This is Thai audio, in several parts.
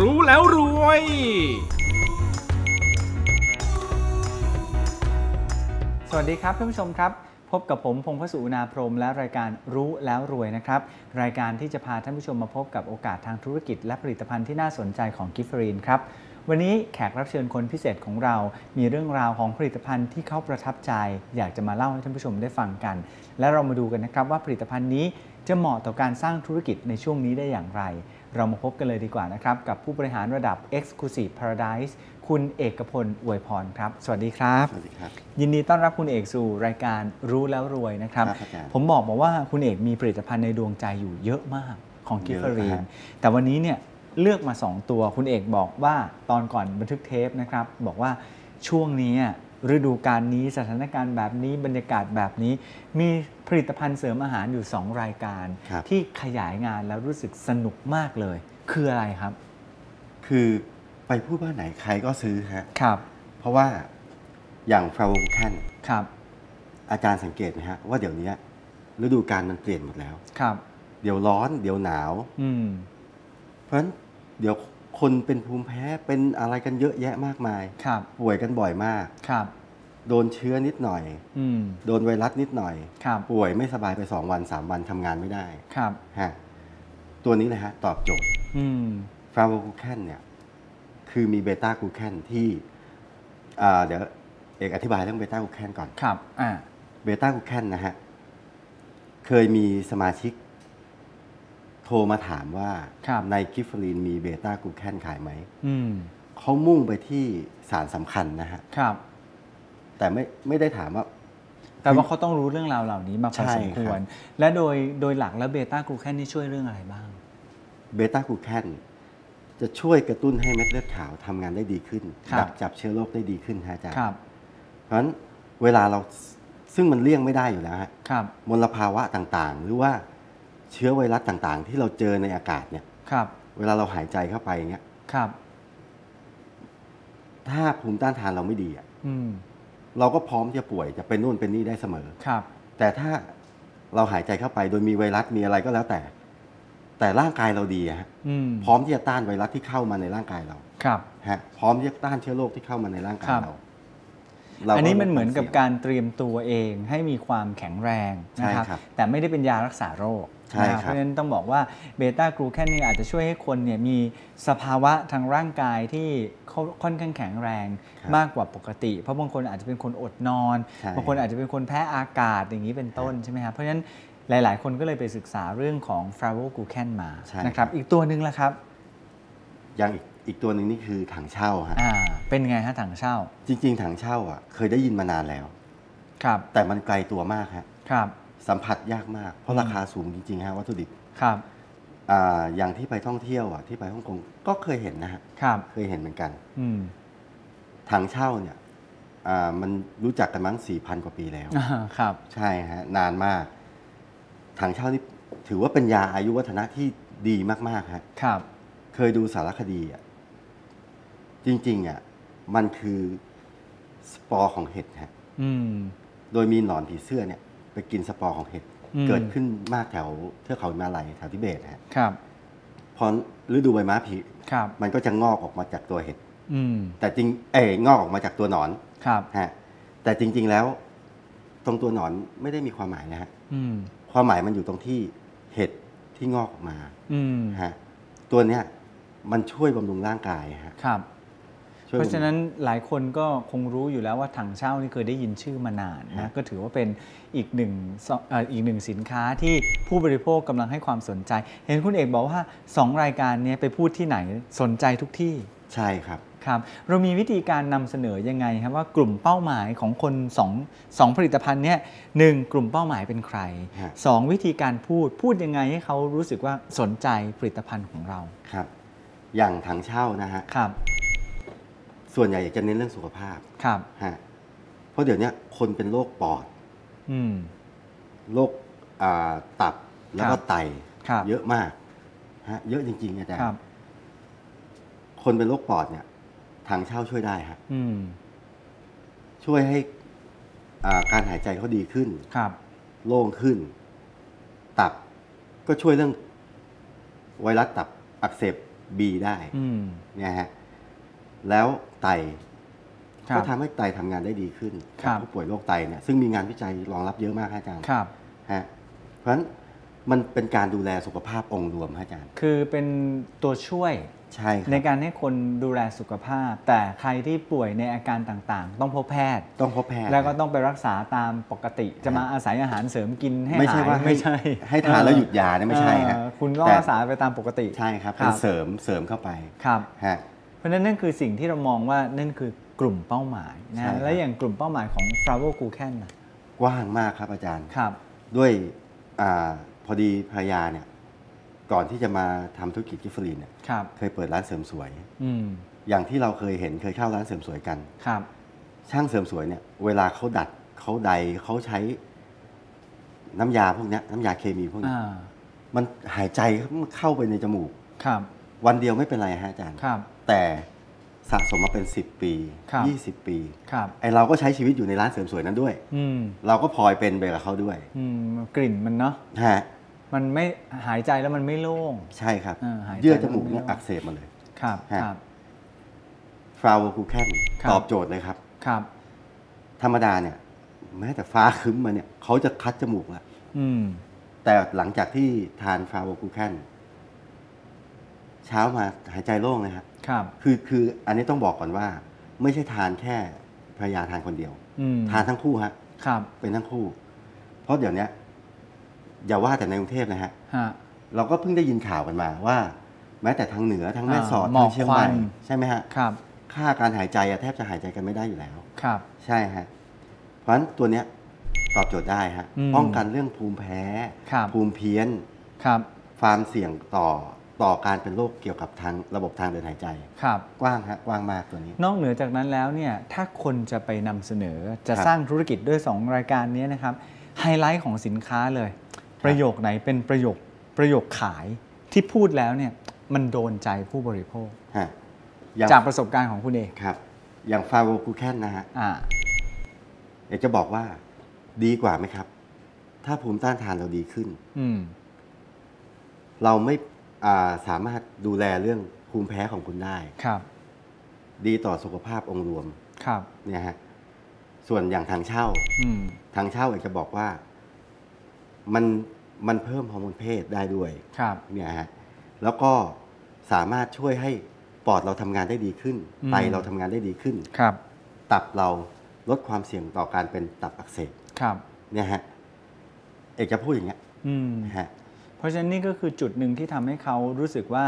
รู้แล้วรวย สวัสดีครับท่านผู้ชมครับ พบกับผมพงศ์พสุนาพรมและรายการรู้แล้วรวยนะครับ รายการที่จะพาท่านผู้ชมมาพบกับโอกาสทางธุรกิจ และผลิตภัณฑ์ที่น่าสนใจของกิฟฟรีนครับวันนี้แขกรับเชิญคนพิเศษของเรา มีเรื่องราวของผลิตภัณฑ์ที่เขาประทับใจ อยากจะมาเล่าให้ท่านผู้ชมได้ฟังกัน และเรามาดูกันนะครับว่าผลิตภัณฑ์นี้ จะเหมาะต่อการสร้างธุรกิจในช่วงนี้ได้อย่างไร เรามาพบกันเลยดีกว่านะครับ กับผู้บริหารระดับ Exclusive Paradise คุณเอกพลอวยพรครับ สวัสดีครับ สวัสดีครับ ยินดีต้อนรับคุณเอกสู่รายการรู้แล้วรวยนะครับ ครับอาจารย์ผมบอกมาว่าคุณเอกมีผลิตภัณฑ์ในดวงใจอยู่เยอะมากของกิฟเยเฟอะอรีนฮะแต่วันนี้เนี่ยเลือกมา 2 ตัวคุณเอกบอกว่าตอนก่อนบันทึกเทปนะครับ บอกว่าช่วงนี้อะ ฤดูการนี้สถานการณ์แบบนี้บรรยากาศแบบนี้ มีผลิตภัณฑ์เสริมอาหารอยู่ 2 รายการ ครับ ที่ขยายงานแล้วรู้สึกสนุกมากเลย คืออะไรครับ คือไปพูดบ้านไหนใครก็ซื้อฮะ ครับเพราะว่าอย่างฟลาวแคนครับอาจารย์สังเกตไหมฮะ ว่าเดี๋ยวนี้ฤดูกาลมันเปลี่ยนหมดแล้ว ครับ เดี๋ยวร้อน เดี๋ยวหนาว อืม เพราะฉะนั้นเดี๋ยว คนเป็นภูมิแพ้เป็นอะไรกันเยอะแยะมากมาย ครับ ป่วยกันบ่อยมาก ครับ โดนเชื้อนิดหน่อย อืม โดนไวรัสนิดหน่อย ครับ ป่วยไม่สบายไป 2 วัน 3 วันทำงานไม่ได้ครับ ฮะตัวนี้เลยฮะ ตอบโจทย์อืมฟลาวกูแคนเนี่ย คือมีเบต้ากูแคนที่อ่าเดี๋ยวเอกอธิบายเรื่องเบต้ากูแคนก่อน ครับ อ่า เบต้ากูแคนนะฮะ เคยมีสมาชิก โทรมาถามว่าครับในกิฟฟรีนมีเบต้ากูแคนขายไหมอืมเขามุ่งไปที่สารสำคัญนะฮะครับแต่ไม่ไม่ได้ถามว่าแต่ว่าเขาต้องรู้เรื่องราวเหล่านี้มาพอใช่สมควรครับและโดยโดยหลักแล้วเบต้ากลูแคนนี่ช่วยเรื่องอะไรบ้าง เบต้ากูแคนจะช่วยกระตุ้นให้เม็ดเลือดขาวทำงานได้ดีขึ้นครับดักจับเชื้อโรคได้ดีขึ้นฮะอาจารย์ครับเพราะฉะนั้นเวลาเราซึ่งมันเลี่ยงไม่ได้อยู่แล้วฮะครับมลภาวะต่างๆ หรือว่า เชื้อไวรัสต่างๆ ที่เราเจอในอากาศเนี่ย ครับ เวลาเราหายใจเข้าไปอย่างเงี้ย ครับ ถ้าภูมิต้านทานเราไม่ดีอะอืม เราก็พร้อมที่จะป่วยจะเป็นนู่นเป็นนี่ได้เสมอ ครับ แต่ถ้าเราหายใจเข้าไปโดยมีไวรัสมีอะไรก็แล้วแต่ แต่ร่างกายเราดีอะฮะอืมพร้อมที่จะต้านไวรัสที่เข้ามาในร่างกายเราครับ ฮะพร้อมที่จะต้านเชื้อโรคที่เข้ามาในร่างกายครับ เรารา อันนี้มันเหมือนกับลดควการเตรียมตัวเองให้มีความแข็งแรงนะครับใช่ครับแต่ไม่ได้เป็นยารักษาโรคใช่นะครับเพราะฉะนั้นต้องบอกว่าเบต้ากลูแคนนี่อาจจะช่วยให้คนเนี่ยมีสภาวะทางร่างกายที่เขาค่อนข้างแข็งแรงครับมากกว่าปกติ เพราะบางคนอาจจะเป็นคนอดนอนใช่บางคนอาจจะเป็นคนแพ้อากาศอย่างนี้เป็นต้นใช่ไหมครับเพราะฉะนั้นหลาย ๆ คนก็เลยไปศึกษาเรื่องของฟลาโวกูแคนมาใช่นะครับ อีกตัวหนึ่งละครับอย่างอีก อีกตัวหนึ่งนี่คือถังเช่าฮะอ่าเป็นไงฮะถังเช่า จริง ๆ ถังเช่าอะ เคยได้ยินมานานแล้ว ครับแต่มันไกลตัวมากฮะครับสัมผัสยากมาก เพอืราะมราคาสูงจริงๆฮะวัตถุดิบครับอ่าอย่างที่ไปท่องเที่ยวอะที่ไปฮ่องกงก็เคยเห็นนะฮะครับเคยเห็นเหมือนกัน อืมถังเช่าเนี่ยอ่ามันรู้จักกันมั้งสี่พันกว่าปีแล้ว อ่าครับ ใช่ฮะนานมาก ถังเช่านี่ถือว่าเป็นยาอายุวัฒนะที่ดีมากๆฮะครับ เคยดูสารคดีอะ จริงๆอะมันคือสปอร์ของเห็ดฮะอืม โดยมีหนอนผีเสื้อเนี่ย ไปกินสปอร์ของเห็ดอืม เกิดขึ้นมากแถวเทือกเขาฮิมาลัยแถวทิเบตฮะครับ พอฤดูใบไม้ผลิครับ มันก็จะงอกออกมาจากตัวเห็ดอืม แต่จริงเอ๋งอกออกมาจากตัวหนอนครับ ฮะแต่จริง ๆแล้ว ตรงตัวหนอนไม่ได้มีความหมายนะฮะอืม ความหมายมันอยู่ตรงที่เห็ดที่งอกออกมา อืม ฮะตัวเนี้ยมันช่วยบำรุงร่างกายฮะครับช่วย เพราะฉะนั้นบำรุหลายคนก็คงรู้อยู่แล้วว่าถังเช่านี่เคยได้ยินชื่อมานานครันะบก็ถือว่าเป็นอีกหนึ่งสเอ่ออีกหนึ่งสินค้าที่ผู้บริโภคกำลังให้ความสนใจ เห็นคุณเอกบอกว่า 2 รายการเนี้ไปพูดที่ไหนสนใจทุกที่งใช่ครับครับเรามีวิธีการนำเสนอยังไงครับว่ากลุ่มเป้าหมายของคนสองสองผลิตภัณฑ์เนี้ยหนึ่งกลุ่มเป้าหมายเป็นใครฮะสองวิธีการพูดพูดยังไงให้เขารู้สึกว่าสนใจผลิตภัณฑ์ของเราครับ อย่างถังเช่านะฮะครับ ส่วนใหญ่อยากจะเน้นเรื่องสุขภาพครับฮะเพราะเดี๋ยวเนี้ยคนเป็นโรคปอดอืมโรคอ่าตับแล้วคก็รับไตครับเยอะมากฮะเยอะจริงๆอาจารครับย์คนเป็นโรคปอดเนี่ยถังเช่าช่วยได้ฮะอืมช่วยให้อ่าการหายใจเขาดีขึ้นครับ โล่งขึ้น ตับก็ช่วยเรื่องไวรัสตับอักเสบบีได้อืมเนี่ยฮะ แล้วไตครัก็บทำให้ไตทำงานได้ดีขึ้นครับผู้ป่วยโรคไตเนี่ยซึ่งมีงานวิจัยรองรับเยอะมากครับอาจารย์ครับฮะเพราะฉะนั้นมันเป็นการดูแลสุขภาพองค์รวมครับอาจารย์ คือเป็นตัวช่วยใช่คในรับการให้คนดูแลสุขภาพ แต่ใครที่ป่วยในอาการต่างๆ ต้องพบแพทย์ ต้องพบแพทย์ แล้วก็ต้องไปรักษาตามปกติ จะมาอาศัยอาหารเสริมกินให้ไม่ใช่หายว่าให้ไม่ใช่ ให้ทานแล้วหยุดยาเนี่ยไม่ใช่ฮะเออคุณก็แต่รักษาไปตามปกติใช่ครับครัเป็นบเสริมเสริมเข้าไปครับฮะ เพราะฉะนั้นนั่นคือสิ่งที่เรามองว่านั่นคือกลุ่มเป้าหมายใช่นะครับและอย่างกลุ่มเป้าหมายของ f r a v o g u k e n นะกว้างมากครับอาจารย์ ครับ ด้วยอาพอดีภรรยาเนี่ยก่อนที่จะมาทำธุรกิจกิฟฟรีนเนี่ยครับ เคยเปิดร้านเสริมสวย อืม อย่างที่เราเคยเห็นเคยเข้าร้านเสริมสวยกัน ครับ ช่างเสริมสวยเนี่ยเวลาเขาดัดเขาใดเขาใช้น้ำยาพวกเนี้ยน้ำยาเคมีพวกเนี้ยอ่า มันหายใจมันเข้าไปในจมูก ครับ วันเดียวไม่เป็นไรฮะอาจารย์ ครับ แต่สะสมมาเป็น 10 ปี ครับ 20 ปีครับไอเราก็ใช้ชีวิตอยู่ในร้านเสริมสวยนั้นด้วย อืมเราก็พลอยเป็นไปกับเขาด้วยอืมกลิ่นมันเนาะฮะมันไม่หายใจแล้วมันไม่โล่ง ใช่ครับ อ่าหายใจ เยื่อจมูกเนี่ยไม่ออกอักเสบมาเลย ครับฮะ ครับ ฟราวคูแคนครับ ตอบโจทย์เลยครับ ครับ ธรรมดาเนี่ย แม้แต่ฟ้าครึ้มมาเนี่ยเขาจะคัดจมูกแล้วอืมแต่หลังจากที่ทานฟราวคูแคน เช้ามาหายใจโล่งเลยครับครับ คือคืออันนี้ต้องบอกก่อนว่า ไม่ใช่ทานแค่ภรรยาทานคนเดียวอืมทานทั้งคู่ฮะครับ เป็นทั้งคู่ เพราะเดี๋ยวเนี้ยอย่าว่าแต่ในกรุงเทพนะฮะฮะเราก็เพิ่งได้ยินข่าวกันมาว่า แม้แต่ทางเหนือทางแม่สอดอ่าหมอกทางเชียงควัใหม่นใช่ไหมฮะครับ ค่าการหายใจอะแทบจะหายใจกันไม่ได้อยู่แล้วครับ ใช่ฮะเพราะฉะนั้นตัวเนี้ยตอบโจทย์ได้ฮะอืมป้องกันเรื่องภูมิแพ้ครับภูมิเพี้ยนครับความเสี่ยงต่อ ต่อการเป็นโรคเกี่ยวกับทางระบบทางเดินหายใจครับกว้างฮะกว้างมากตัวนี้ นอกเหนือจากนั้นแล้วเนี่ยถ้าคนจะไปนำเสนอจะครับสร้างธุรกิจด้วย 2 รายการนี้นะครับไฮไลท์ของสินค้าเลย ประโยคไหนเป็นประโยคประโยคขายที่พูดแล้วเนี่ยมันโดนใจผู้บริโภคฮะอย่างจากประสบการณ์ของคุณเองครับ อย่างฟาโรกูแคนนะฮะอ่าอยากจะบอกว่าดีกว่าไหมครับ ถ้าภูมิต้านทานเราดีขึ้นอืมเราไม่อ่า สามารถดูแลเรื่องภูมิแพ้ของคุณได้ ครับ ดีต่อสุขภาพองค์รวมครับ เนี่ยฮะ ส่วนอย่างทางเช่า อืม ทางเช่าอยากจะบอกว่า มันมันเพิ่มฮอร์โมนเพศได้ด้วย ครับ เนี่ยฮะ แล้วก็สามารถช่วยให้ปอดเราทำงานได้ดีขึ้น อืม ไตเราทำงานได้ดีขึ้น ครับ ตับเราลดความเสี่ยงต่อการเป็นตับอักเสบ ครับ เนี่ยฮะ เอกจะพูดอย่างเงี้ยอืม นะฮะ เพราะฉะนั้นนี่ก็คือจุดหนึ่งที่ทำให้เขารู้สึกว่า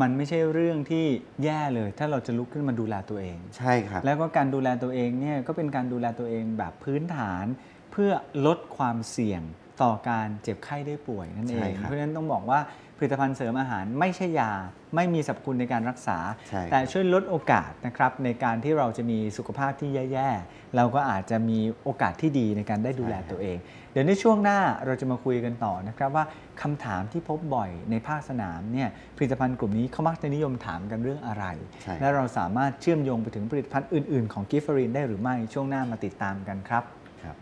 มันไม่ใช่เรื่องที่แย่เลย ถ้าเราจะลุกขึ้นมาดูแลตัวเอง ใช่ครับ แล้วก็การดูแลตัวเองเนี่ยก็เป็นการดูแลตัวเองแบบพื้นฐาน เพื่อลดความเสี่ยงต่อการเจ็บไข้ได้ป่วยนั่นเอใช่งครับเพราะฉะนั้นต้องบอกว่าผลิตภัณฑ์เสริมอาหารไม่ใช่ยา ไม่มีสรรพคุณในการรักษาใช่ครับแต่ช่วยลดโอกาสนะครับในการที่เราจะมีสุขภาพที่แย่ ๆ เราก็อาจจะมีโอกาสที่ดีในการได้ดูแลตัวเองเดี๋ยวในช่วงหน้าเราจะมาคุยกันต่อนะครับว่าคำถามที่พบบ่อยในภาคสนามเนี่ยผลิตภัณฑ์กลุ่มนี้เขามักจะนิยมถามกันเรื่องอะไรใช่และเราสามารถเชื่อมโยงไปถึงผลิตภัณฑ์อื่น ๆ ของกิฟฟรีนได้หรือไม่ช่วงหน้ามาติดตามกันครับครับ